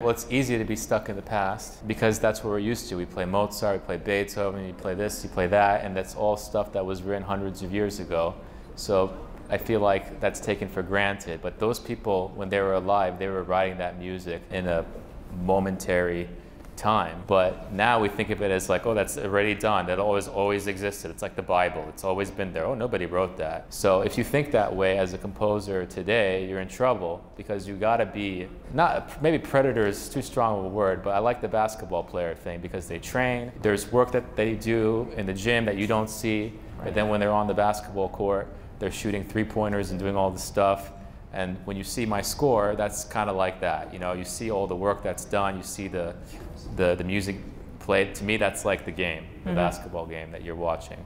Well, it's easy to be stuck in the past because that's what we're used to. We play Mozart, we play Beethoven, you play this, you play that, and that's all stuff that was written hundreds of years ago. So I feel like that's taken for granted. But those people, when they were alive, they were writing that music in a momentary time. But now we think of it as like, oh, that's already done. That always always existed. It's like the Bible. It's always been there. Oh, nobody wrote that. So if you think that way as a composer today, you're in trouble because you got to be not maybe predator is too strong of a word, but I like the basketball player thing because they train. There's work that they do in the gym that you don't see, but then when they're on the basketball court, they're shooting three pointers and doing all this stuff. And when you see my score, that's kind of like that. You know, you see all the work that's done. You see the the, the music played. To me, that's like the game, the mm -hmm. basketball game that you're watching.